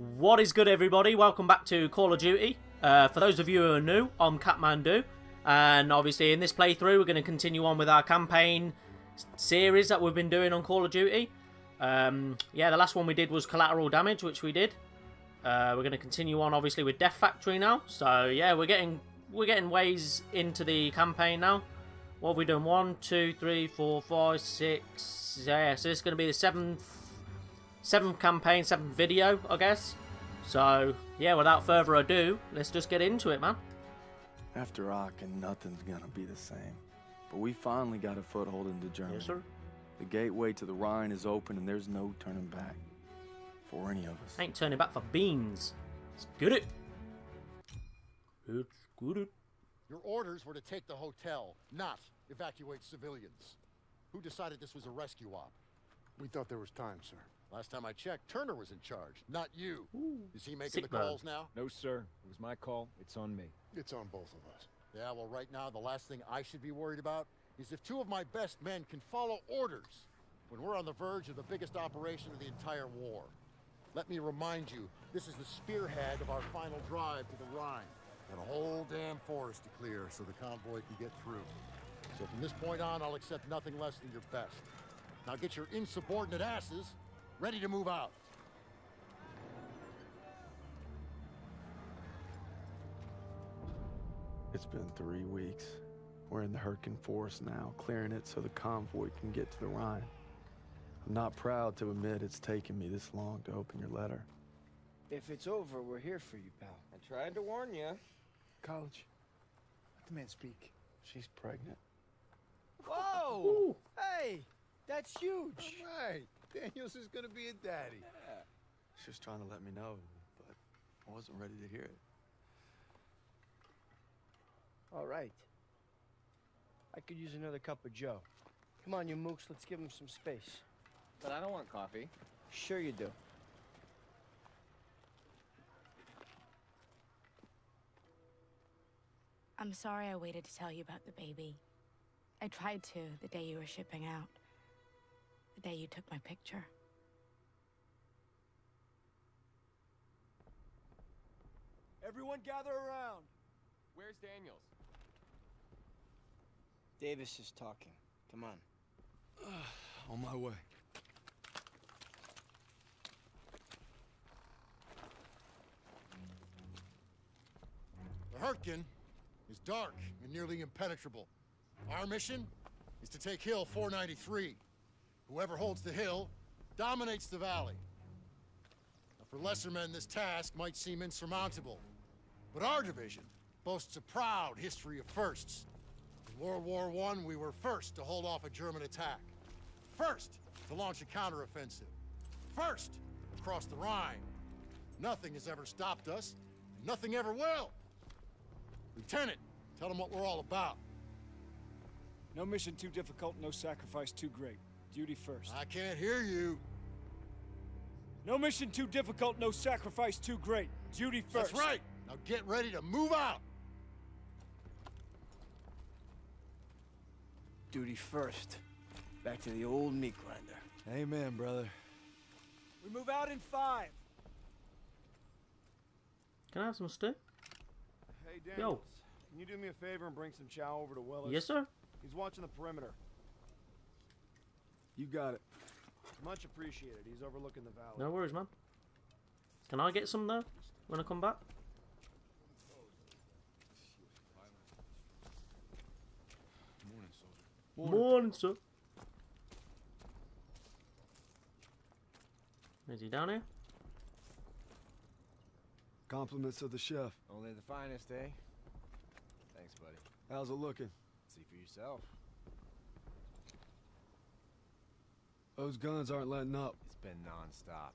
What is good, everybody? Welcome back to Call of Duty. Uh, for those of you who are new, I'm Catmando, and obviously in this playthrough, we're going to continue on with our campaign series that we've been doing on Call of Duty. Um, yeah, the last one we did was Collateral Damage, which we did. Uh, we're going to continue on, obviously, with Death Factory now. So yeah, we're getting we're getting ways into the campaign now. What have we done? One, two, three, four, five, six. Yeah, so this is going to be the seventh seventh campaign, seventh video, I guess. So, yeah, without further ado, let's just get into it, man. After Aachen, nothing's gonna be the same. But we finally got a foothold into Germany. Yes, sir. The gateway to the Rhine is open and there's no turning back. For any of us. Ain't turning back for beans. Let's get it. It's good. It. Your orders were to take the hotel, not evacuate civilians. Who decided this was a rescue op? We thought there was time, sir. Last time I checked, Turner was in charge, not you. Is he making Sick the burn. calls now? No, sir. It was my call. It's on me. It's on both of us. Yeah, well, right now, the last thing I should be worried about is if two of my best men can follow orders when we're on the verge of the biggest operation of the entire war. Let me remind you, this is the spearhead of our final drive to the Rhine. Got a whole damn forest to clear so the convoy can get through. So from this point on, I'll accept nothing less than your best. Now get your insubordinate asses ready to move out. It's been three weeks. We're in the Hurtgen Forest now, clearing it so the convoy can get to the Rhine. I'm not proud to admit it's taken me this long to open your letter. If it's over, we're here for you, pal. I tried to warn you. College. Let the man speak. She's pregnant. Whoa! Hey, that's huge. Right. Daniels is gonna be a daddy. She was trying to let me know, but I wasn't ready to hear it. All right. I could use another cup of Joe. Come on, you mooks, let's give him some space. But I don't want coffee. Sure you do. I'm sorry I waited to tell you about the baby. I tried to the day you were shipping out. The day you took my picture. Everyone gather around. Where's Daniels? Davis is talking. Come on. On my way. The Hurtgen is dark and nearly impenetrable. Our mission is to take Hill 493. Whoever holds the hill dominates the valley. Now, for lesser men, this task might seem insurmountable. But our division boasts a proud history of firsts. In World War I, we were first to hold off a German attack. First to launch a counteroffensive. First across the Rhine. Nothing has ever stopped us, and nothing ever will. Lieutenant, tell them what we're all about. No mission too difficult, no sacrifice too great. Duty first. I can't hear you. No mission too difficult, no sacrifice too great. Duty first. That's right. Now get ready to move out. Duty first. Back to the old meat grinder. Amen, brother. We move out in five. Can I have some steak? Hey, Yo. Can you do me a favor and bring some chow over to Willis? Yes, sir. He's watching the perimeter. You got it. Much appreciated. He's overlooking the valley. No worries, man. Can I get some though when I come back? Morning, sir. Is he down here? Compliments of the chef. Only the finest, eh? Thanks, buddy. How's it looking? See for yourself. Those guns aren't letting up. It's been non-stop.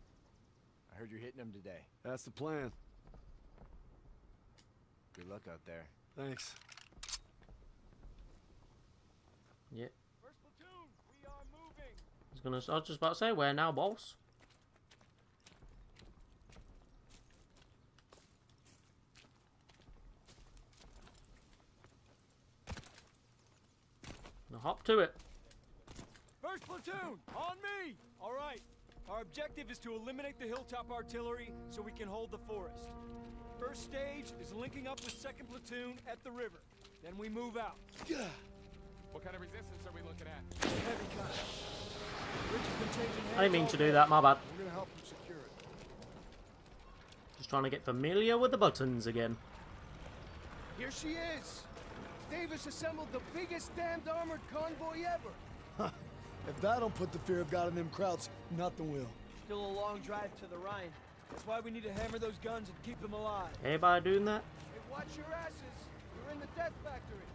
I heard you're hitting them today. That's the plan. Good luck out there. Thanks. Yeah. First platoon, we are moving. I was gonna. I was just about to say, where now, boss? Now hop to it. First platoon, on me. All right. Our objective is to eliminate the hilltop artillery so we can hold the forest. First stage is linking up with second platoon at the river. Then we move out. What kind of resistance are we looking at? Heavy kind. The bridge has been changing I didn't mean to do that, my bad. We're gonna help them secure it. Just trying to get familiar with the buttons again. Here she is. Davis assembled the biggest damned armored convoy ever. If that don't put the fear of God in them Krauts, nothing will. Still a long drive to the Rhine. That's why we need to hammer those guns and keep them alive. Everybody doing that? Hey, watch your asses. You're in the death factory.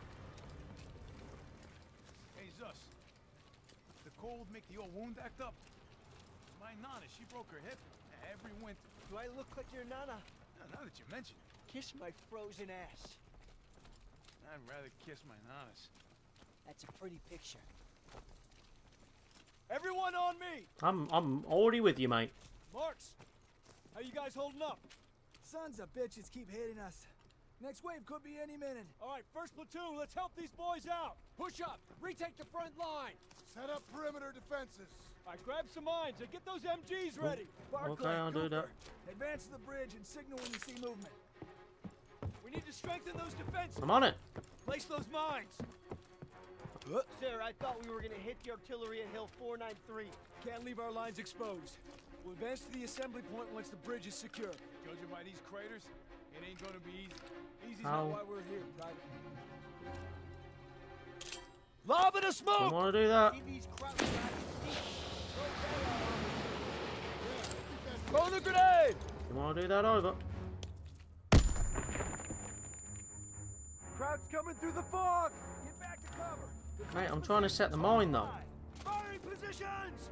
Hey, Zus. The cold make the old wound act up? My Nana, she broke her hip every winter. Do I look like your nana? Now, now that you mention it, Kiss my frozen ass. I'd rather kiss my Nanas. That's a pretty picture. Everyone on me! I'm I'm already with you, mate. Marks! How you guys holding up? Sons of bitches keep hitting us. Next wave could be any minute. All right, first platoon, let's help these boys out. Push up. Retake the front line. Set up perimeter defenses. All right, grab some mines and get those MGs oh, ready. Okay, I'll do that. Advance to the bridge and signal when you see movement. We need to strengthen those defenses. I'm on it. Place those mines. Sir, I thought we were gonna hit the artillery at Hill 493. Can't leave our lines exposed. We'll advance to the assembly point once the bridge is secure. Judging by these craters, it ain't gonna be easy. Easy's Ow. not why we're here, Private. Lob it a Don't smoke! want to do that. See these crowds riding steep. Throw the grenade! Don't want to do that either. Krauts coming through the fog! Get back to cover! Mate, I'm trying to set the mine though. Firing positions!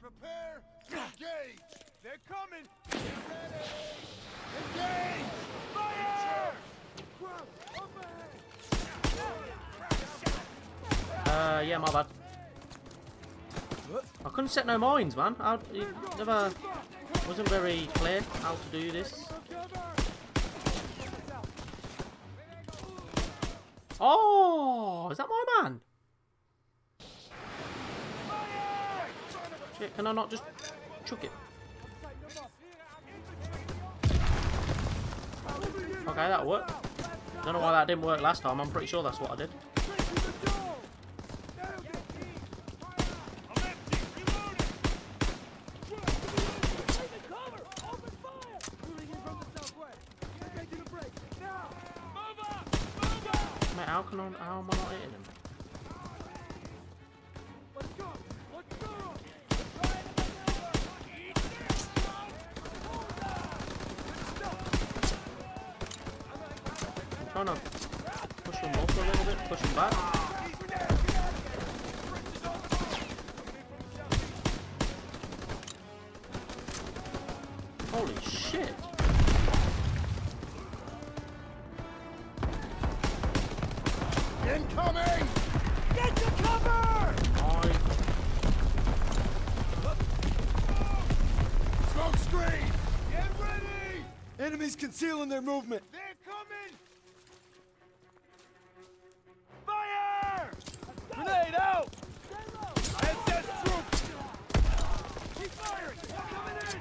Prepare. Engage. They're coming! Engage. Fire! Uh, yeah, my bad. I couldn't set no mines, man. I never wasn't very clear how to do this. Oh, is that my man? Shit, can I not just chuck it? Okay, that'll work. Don't know why that didn't work last time. I'm pretty sure that's what I did. Enemies concealing their movement. They're coming! Fire! Grenade out! SS troops! Keep firing! Coming in!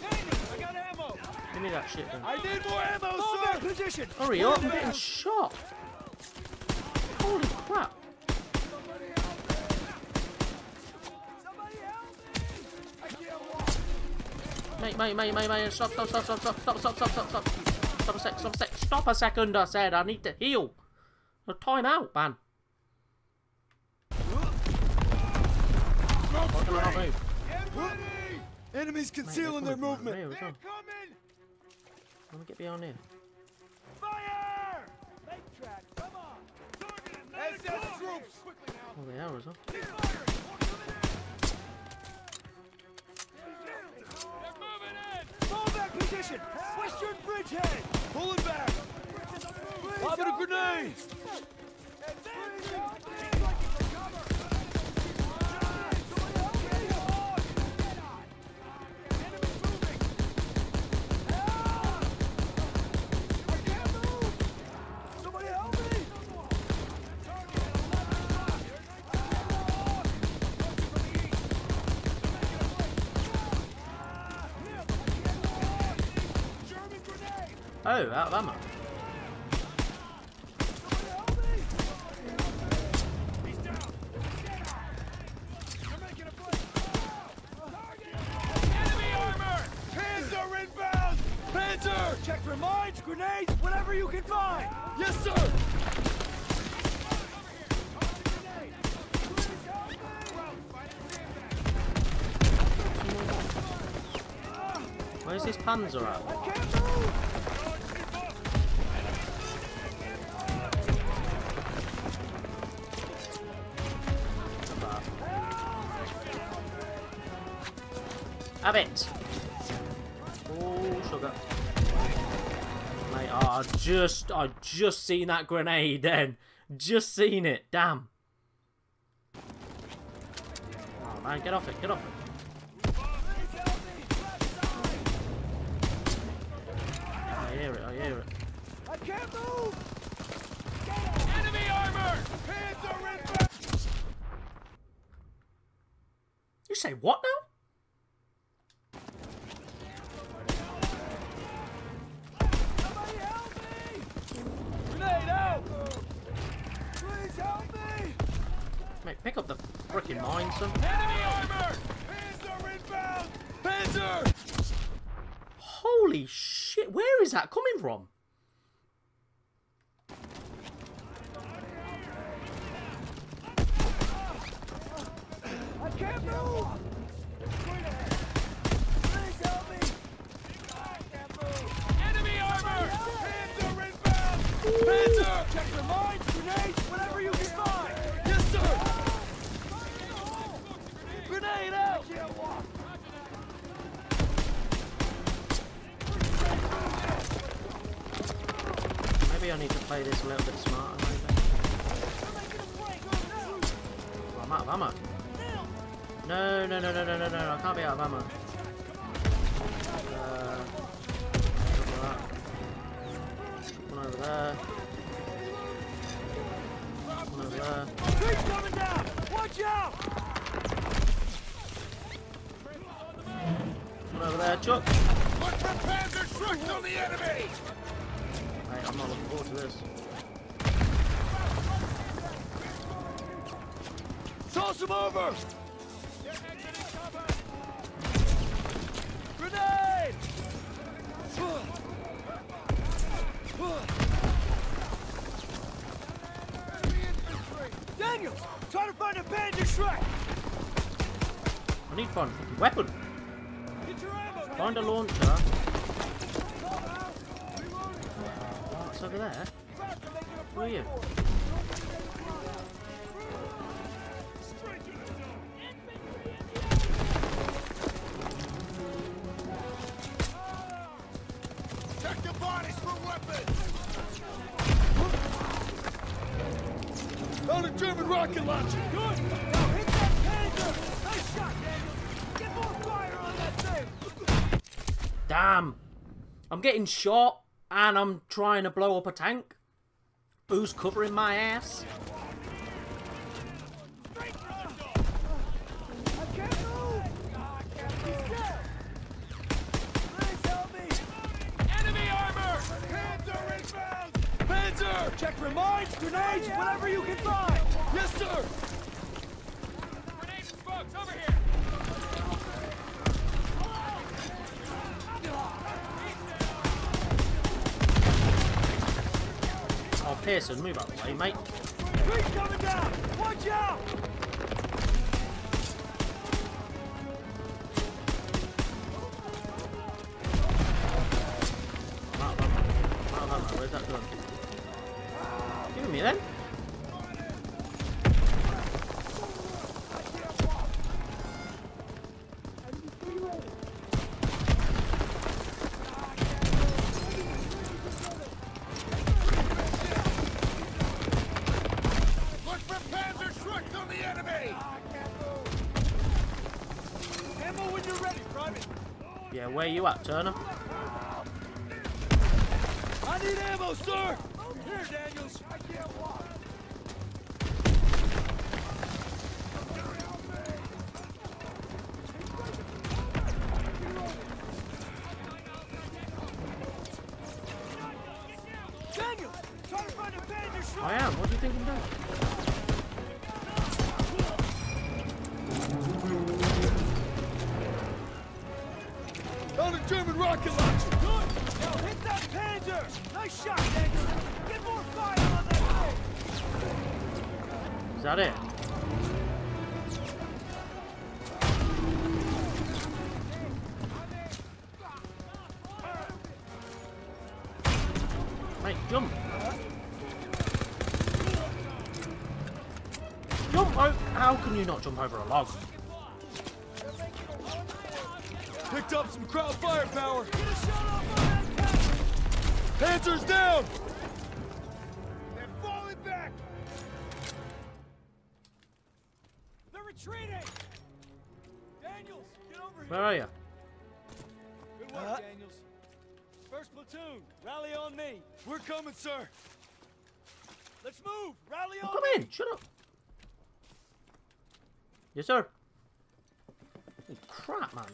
Handy, I got ammo! give me that shit then. I need more ammo, Fall sir! position! Hurry up! I'm getting shot. Holy crap! Mate, mate, mate, mate, mate, stop, stop, stop, stop, stop, stop, stop, stop, stop, stop. Stop a sec, stop a sec, stop a second, I said, I need to heal. No time out, man. Why can I not move? Enemies Mate, concealing they're their movement. here They're coming! Let me get behind here. Fire! Make track, come on! SS troops! Quickly now! Oh, they are as well. Position! Western bridgehead! Pulling back! Lobbing a grenade! Oh, out of ammo. Check for mines, grenades, whatever you can find! Yes, sir! Where's this Panzer at? Just, I just seen that grenade then. Just seen it, damn. Oh man, get off it, get off it. Enemy armor! Panzer inbound! Panzer! Holy shit, where is that coming from? This a little bit Toss them over! Grenade! Daniels! Try to find a Panzerschreck! I need to find a weapon. Get your ammo! Find a launcher. What's over there? Who are you? Rocket launcher! Good! Now hit that Panzer! Nice shot, Daniels! Get more fire on that thing! Damn! I'm getting shot and I'm trying to blow up a tank. Who's covering my ass? I can't move! He's dead! Please help me! Enemy armor! Panzer inbound! Panzer! Check for mines, grenades, whatever you can find! Sir! Grenades and smokes, over here! Oh, Pierson, move out of the way, mate. Tree's coming down! Watch out! I'm out of ammo. I'm out of ammo. Where's that gun? Give me then. Where Mate, jump! Jump! Oh, how can you not jump over a log? Picked up some Kraut firepower! Panzer's down! Sir. Let's move. Rally on Come in! Shut up! Yes, sir. Holy crap, man.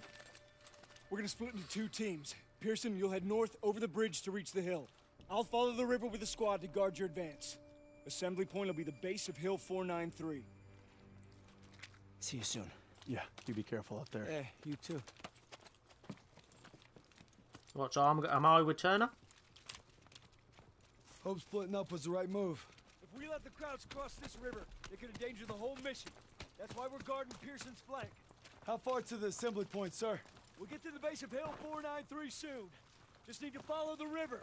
We're gonna split into two teams. Pierson, you'll head north over the bridge to reach the hill. I'll follow the river with a squad to guard your advance. Assembly point will be the base of Hill 493. See you soon. Yeah, you be careful out there. Eh, you too. What, so I'm, am I with Turner? Hope splitting up was the right move. If we let the Krauts cross this river, it could endanger the whole mission. That's why we're guarding Pierson's flank. How far to the assembly point, sir? We'll get to the base of Hill 493 soon. Just need to follow the river.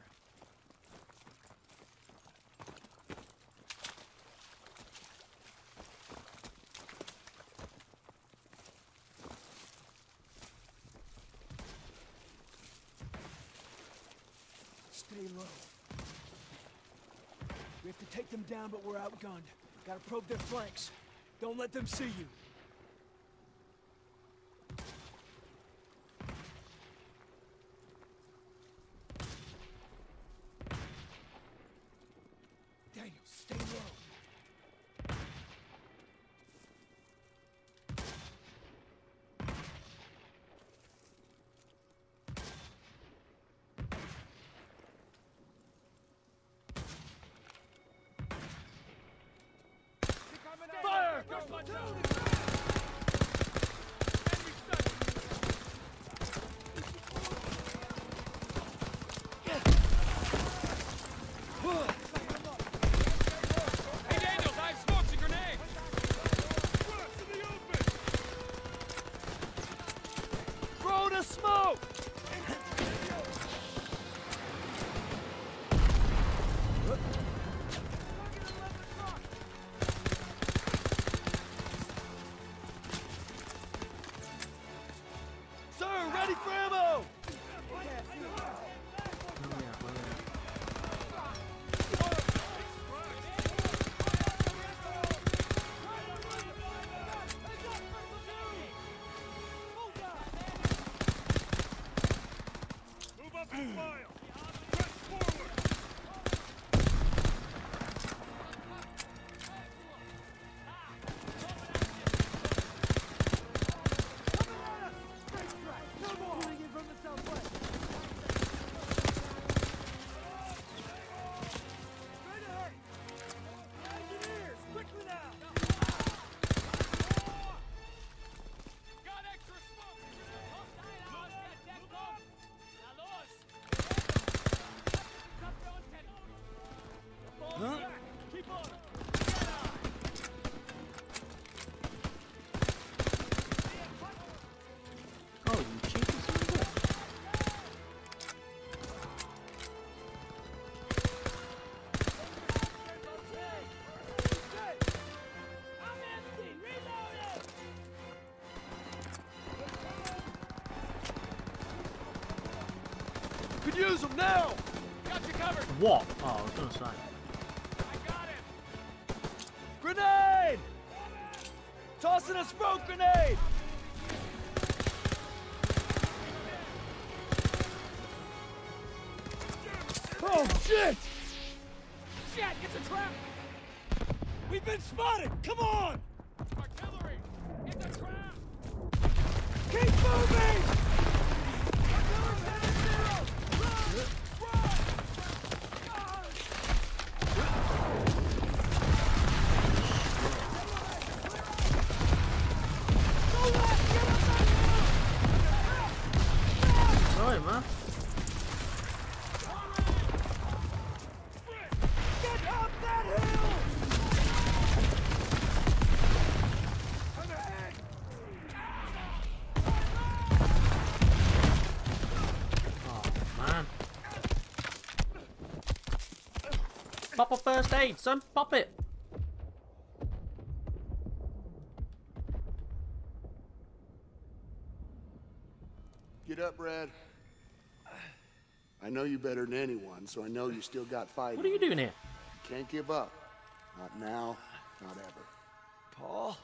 Stay low. We have to take them down, but we're outgunned. Gotta probe their flanks. Don't let them see you. Shit! Shit, it's a trap! We've been spotted! Come on! Artillery! It's a trap! Keep moving! First aid, son. Pop it. Get up, Brad. I know you better than anyone, so I know you still got fight. What are you doing here? Can't give up. Not now, not ever. Paul?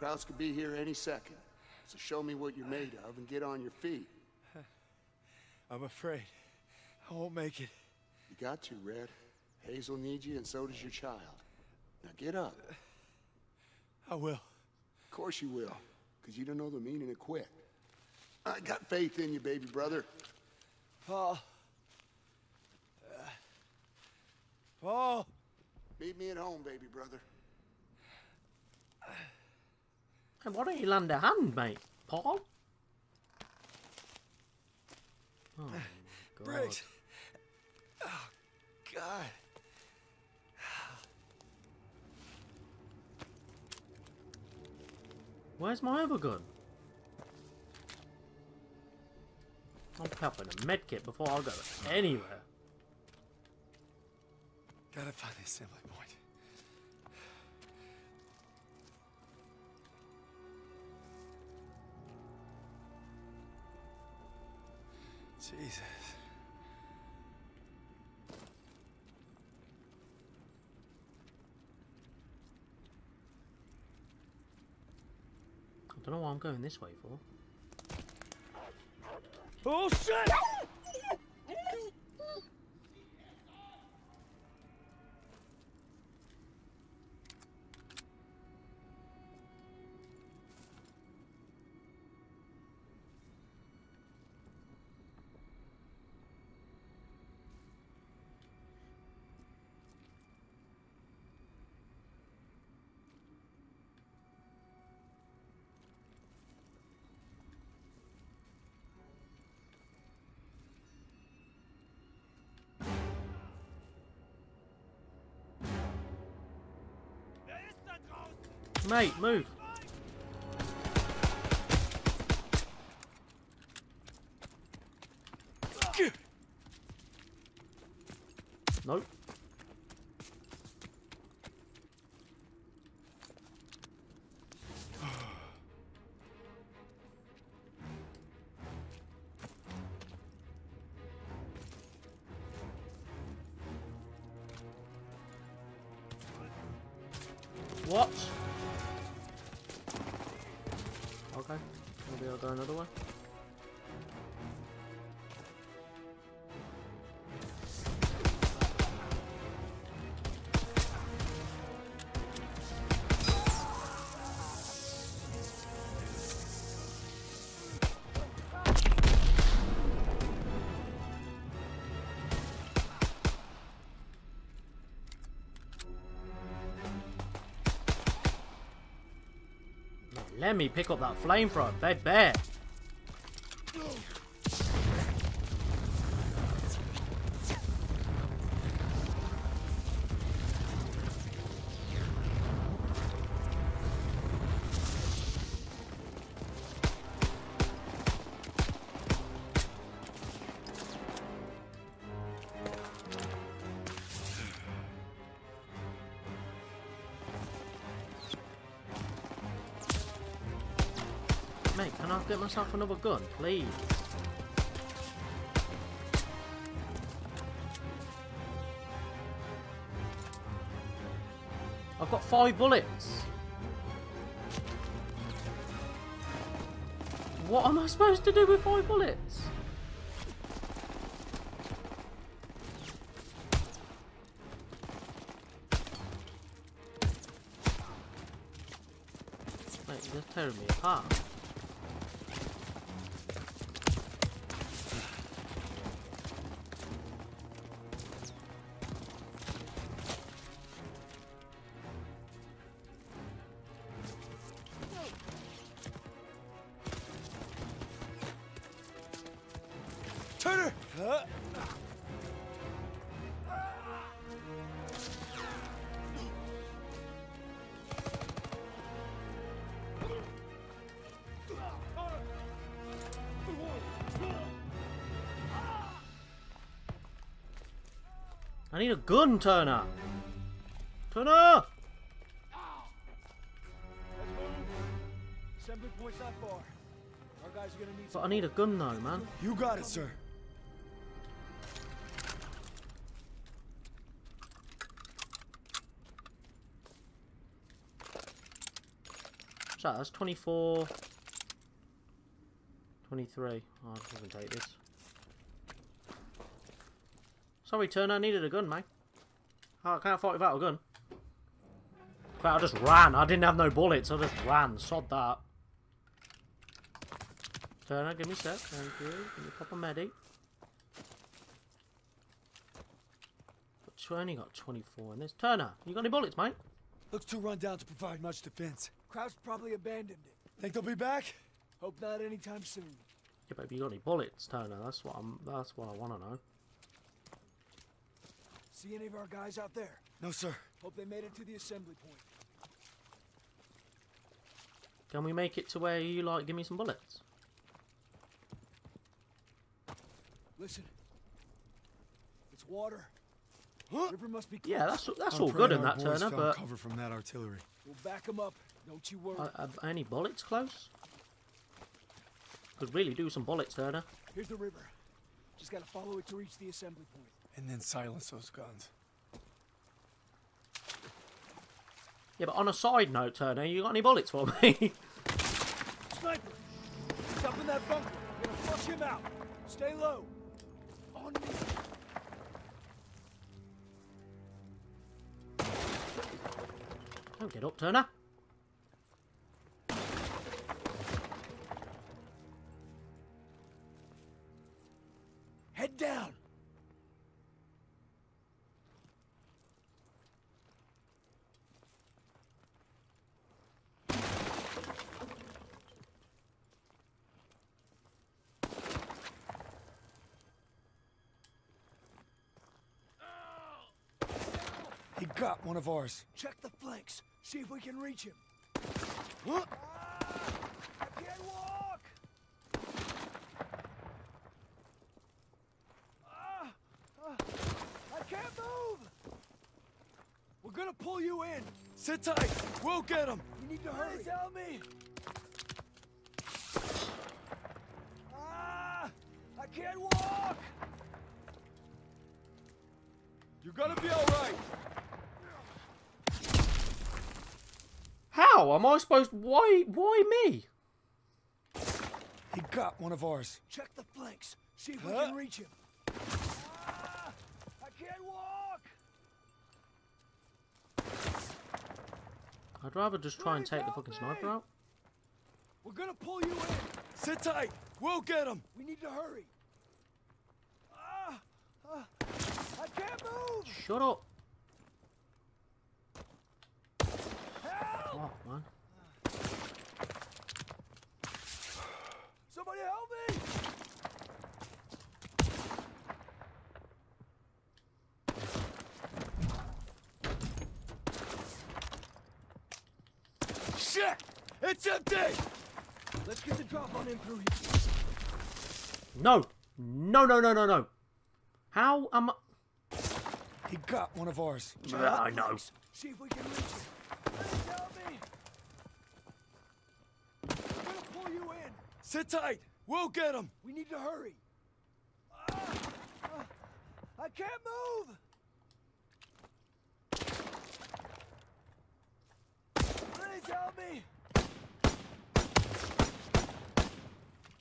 Krauts could be here any second. So show me what you're made of and get on your feet. I'm afraid I won't make it. You got to, Red. Hazel needs you, and so does your child. Now get up. I will. Of course you will, because you don't know the meaning of quit. I got faith in you, baby brother. Paul. Uh, Paul. Meet me at home, baby brother. And why don't you lend a hand, mate? Paul? Oh, God. Briggs. Oh, God. Where's my other gun? I'm popping a medkit before I go anywhere. Gotta find the assembly point. Jesus. I don't know why I'm going this way for. Oh, shit! Mate, move. Let me pick up that flamethrower, baby. Mate, can myself another gun, please? I've got five bullets. What am I supposed to do with five bullets? Mate, you're tearing me apart. Need a gun, Turner. Turner! Assembly point's not far. Our guys are gonna need But I need a gun though, man. You got it, sir. What's that? That's 24... 23. Oh, I can take this. Sorry, Turner, I needed a gun, mate. Oh, I can't fight without a gun. But I just ran. I didn't have no bullets. I just ran. Sod that. Turner, give me a sec. Thank you. Give me a couple medi. But you only got 24 in this. Turner, you got any bullets, mate? Looks too run down to provide much defense. Krauts probably abandoned it. Think they'll be back? Hope not anytime soon. Yeah, but have you got any bullets, Turner? That's what I'm. That's what I want to know. See any of our guys out there? No, sir. Hope they made it to the assembly point. Can we make it to where you like give me some bullets? Listen. It's water. River must be close. Yeah, that's that's I'm all good in that, boys Turner. found But cover from that artillery. We'll back them up. Don't you worry. are, are any bullets close? Could really do some bullets, Turner. Here's the river. Just gotta follow it to reach the assembly point. And then silence those guns. Yeah, but on a side note, Turner, you got any bullets for me? Sniper! He's up in that bunker. I'm gonna flush him out. Stay low. On me. Don't get up, Turner. Got one of ours. Check the flanks. See if we can reach him. Huh? I can't walk. Ah, ah, I can't move. We're gonna pull you in. Sit tight. We'll get him. We need to hurry. Please help me. Ah, I can't walk. You're gonna be all right. How am I supposed? Why? Why me? He got one of ours. Check the flanks. See if we can reach him. Ah, I can't walk. I'd rather just try and take the fucking me. sniper out. We're gonna pull you in. Sit tight. We'll get him. We need to hurry. Ah, ah, I can't move. Shut up. Fuck, man. Somebody help me! Shit! It's empty! Let's get the drop on him through here. No. No, no, no, no, no. How am I... He got one of ours. The I know. See if we can reach him. Please help me! We're gonna pull you in. Sit tight. We'll get him. We need to hurry. Ah, ah, I can't move. Please help me.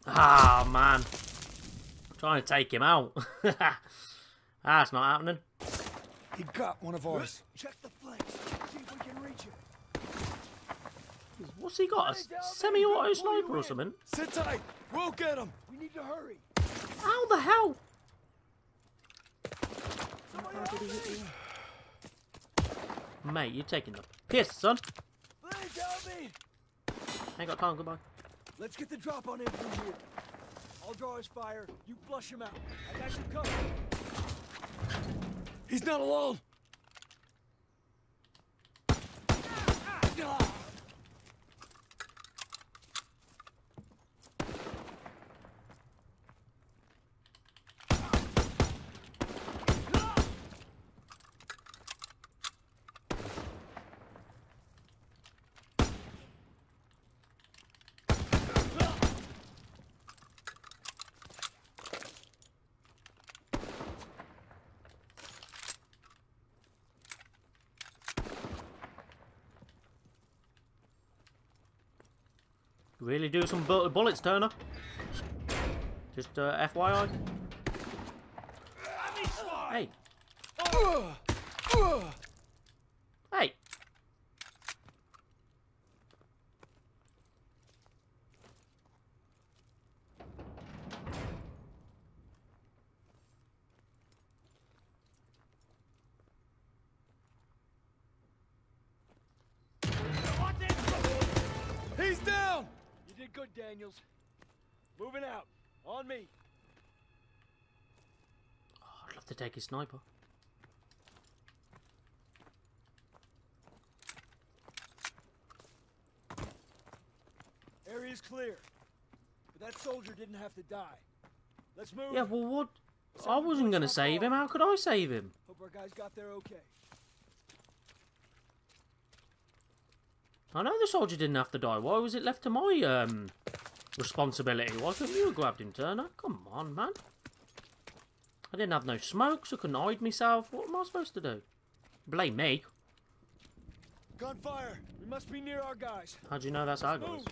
Ah, man. I'm trying to take him out. That's not happening. He got one of ours. Check the flanks. See if we can reach him. What's he got? A s- semi-auto sniper or something? Sit tight. We'll get him. We need to hurry. How the hell? Somebody help me. Mate, you're taking the piss, son. Please help me. Ain't got time, goodbye. Let's get the drop on him through here. I'll draw his fire. You flush him out. I got you covered. He's not alone. Ah, ah. Really do some bu bullets, Turner. Just uh, FYI. Hey. Hey. Daniels. Moving out. On me. I'd love to take his sniper. Area's clear. But that soldier didn't have to die. Let's move. Yeah, well, what? I wasn't going to save him. How could I save him? Hope our guys got there okay. I know the soldier didn't have to die. Why was it left to my um responsibility? Couldn't you grabbed him, Turner? Come on, man. I didn't have no smoke, so I couldn't hide myself. What am I supposed to do? Blame me. Gunfire! We must be near our guys. How do you know that's our guys?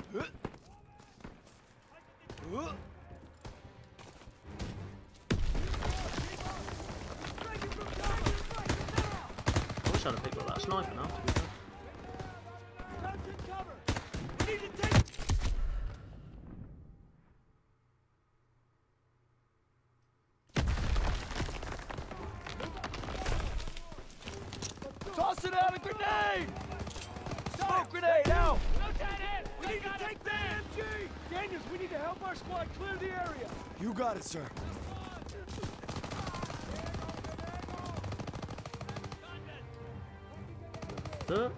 I wish I'd have picked up that sniper now. to be fair. Guns in cover! We need to take... Toss it out a grenade! Smoke grenade out! Lieutenant! We need to take the MG! Daniels, we need to help our squad clear the area! You got it, sir. Huh?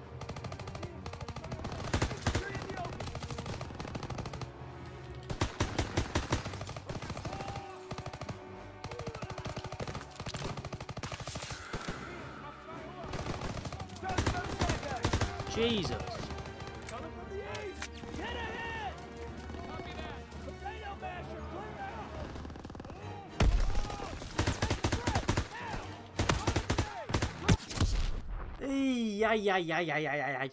Ay, ay, ay, ay, ay, ay, ay, ay.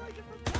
Right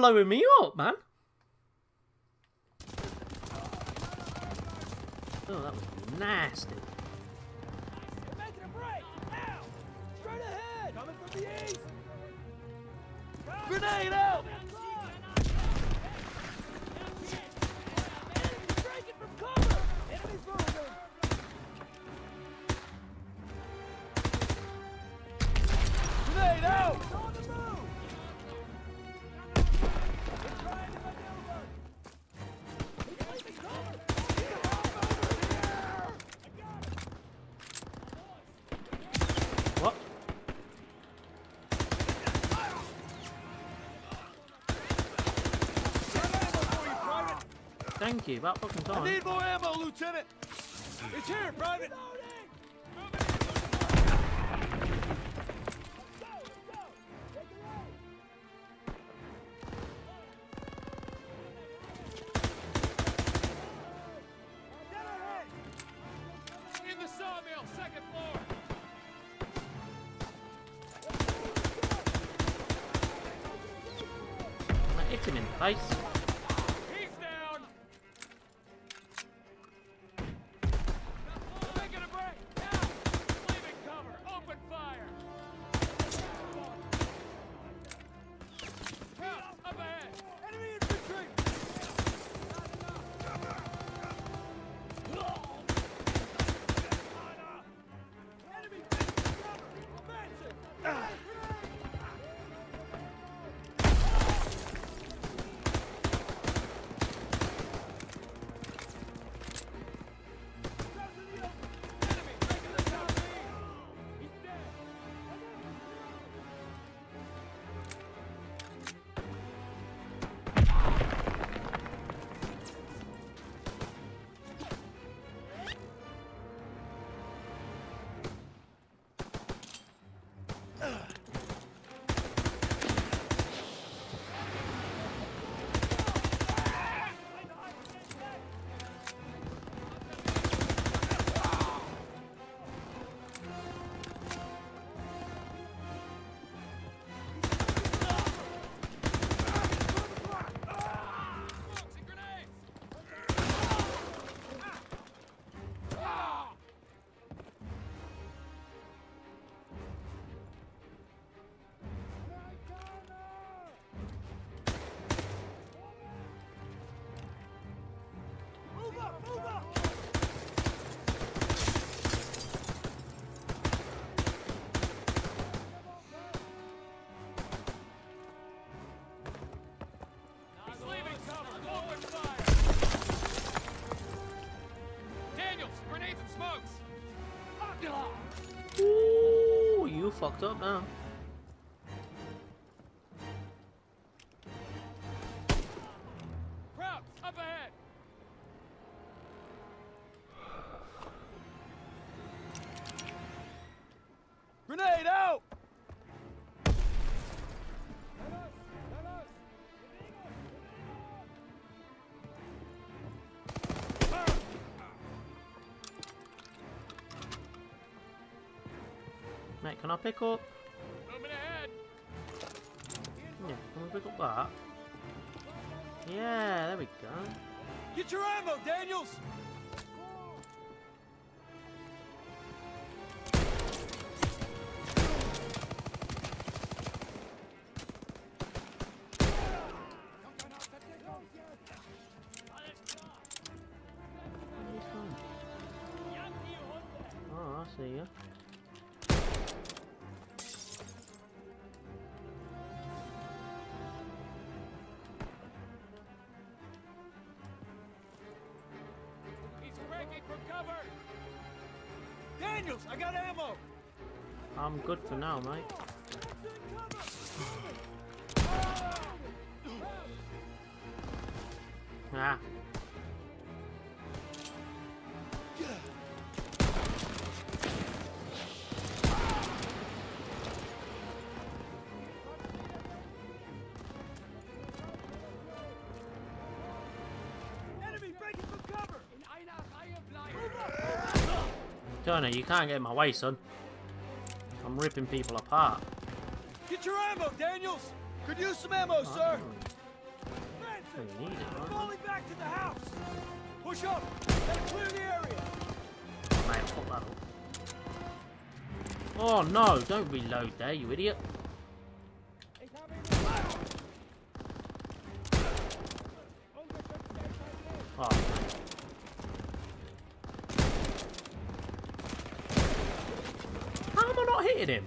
Blowing me up, man? Oh, that was nasty. Thank you, about fucking time. I need more ammo, Lieutenant! It's here, Private! Fucked up now. Can I pick up? Ahead. Yeah, can we pick up that? Yeah, there we go. Get your ammo, Daniels! Good for now, mate. Ah. Turner, you can't get in my way, son. I'm ripping people apart. Get your ammo, Daniels! Could use some ammo, oh, sir! Need it. Falling back to the house! Push up! Clear the area! Mate, fuck that up. Oh no, don't reload there, you idiot. Oh. How am I not hitting him?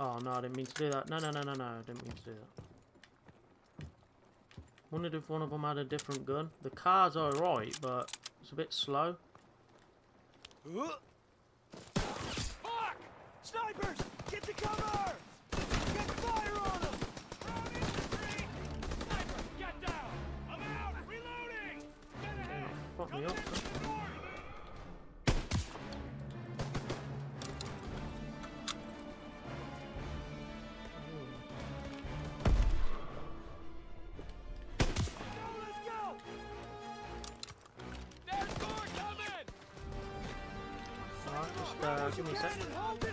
Oh no, I didn't mean to do that. No, no, no, no, no, I didn't mean to do that. Wondered if one of them had a different gun. The car's alright, but it's a bit slow. Give me a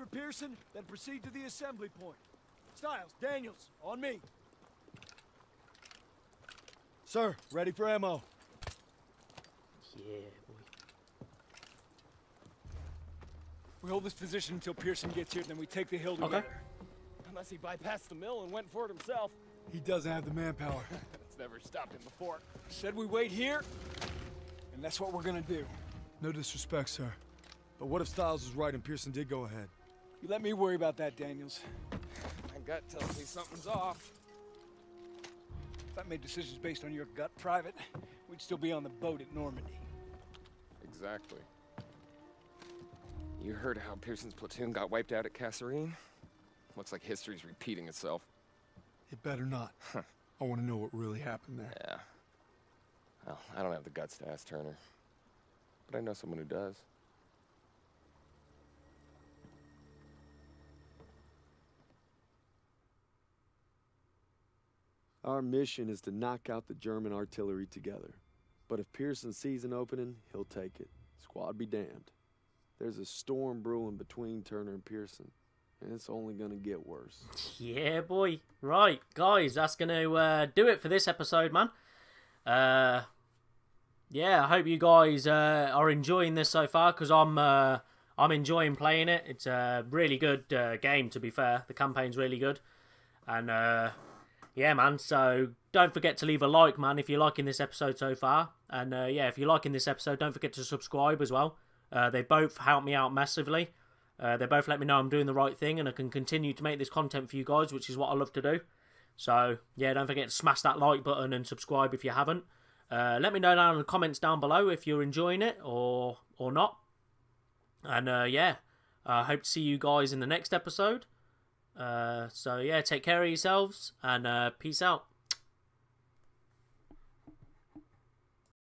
for Pierson, then proceed to the assembly point. Stiles, Daniels, on me. Sir, ready for ammo. Yeah, boy. We hold this position until Pierson gets here, then we take the hill Okay. together. Unless he bypassed the mill and went for it himself. He doesn't have the manpower. That's never stopped him before. Said we wait here, and that's what we're gonna do. No disrespect, sir. But what if Stiles was right and Pierson did go ahead? You let me worry about that, Daniels. My gut tells me something's off. If I made decisions based on your gut private, we'd still be on the boat at Normandy. Exactly. You heard how Pierson's platoon got wiped out at Kasserine? Looks like history's repeating itself. It better not. I want to know what really happened there. Yeah. Well, I don't have the guts to ask Turner. But I know someone who does. Our mission is to knock out the German artillery together. But if Pierson sees an opening, he'll take it. Squad be damned. There's a storm brewing between Turner and Pierson, and it's only gonna get worse. Yeah, boy. Right, guys, that's going to uh, do it for this episode, man. Uh, yeah, I hope you guys uh, are enjoying this so far because I'm uh, I'm enjoying playing it. It's a really good uh, game, to be fair. The campaign's really good, and uh, yeah, man. So don't forget to leave a like, man, if you're liking this episode so far. And uh, yeah, if you're liking this episode, don't forget to subscribe as well. Uh, they both help me out massively. Uh, they both let me know I'm doing the right thing and I can continue to make this content for you guys, which is what I love to do. So, yeah, don't forget to smash that like button and subscribe if you haven't. Uh, let me know down in the comments down below if you're enjoying it or or not. And uh, yeah, I hope to see you guys in the next episode. Uh, so, yeah, take care of yourselves and uh, peace out.